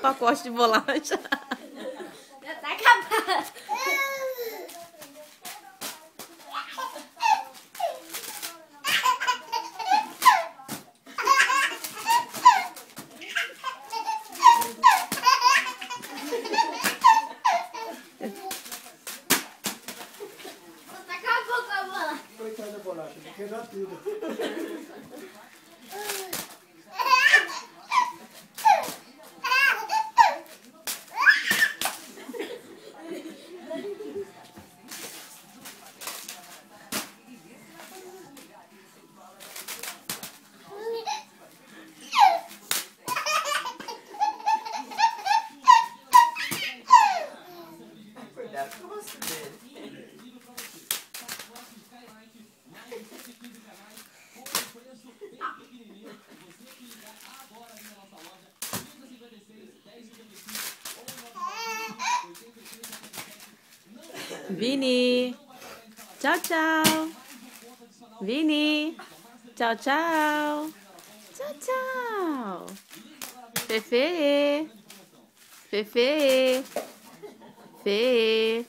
Pacote de bolacha. Já tá acabando. Acabou com a bola. Coitada da bolacha, vai quebrar tudo. Com você dele. Vini. Tchau, tchau. Vini. Tchau, tchau. Tchau, tchau. Fefe. Fefe. Fê.